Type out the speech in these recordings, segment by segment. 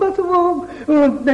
बस वो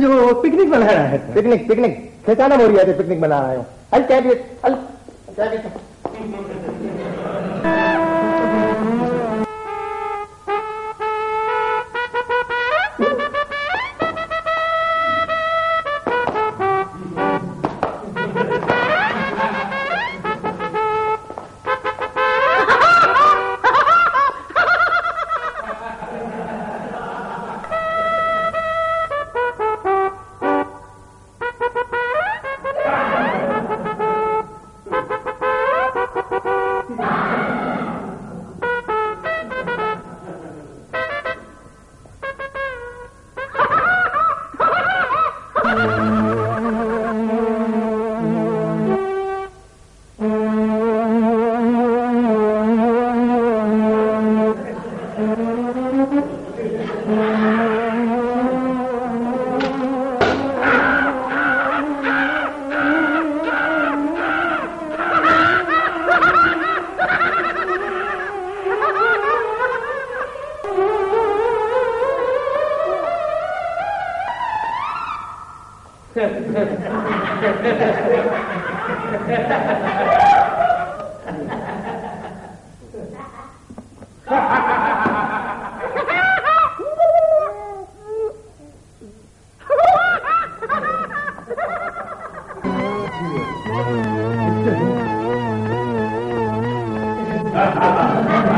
जो पिकनिक बना रहा है। Picnic picnic. खेचाना हो रही है पिकनिक बना रहा हूँ। अल क्या अल क्या Thank you. Ha ha ha ha ha!